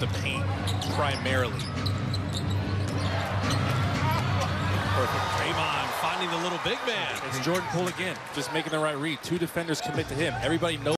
the paint primarily. Perfect. Draymond finding the little big man. It's Jordan Poole again, just making the right read. Two defenders commit to him. Everybody knows.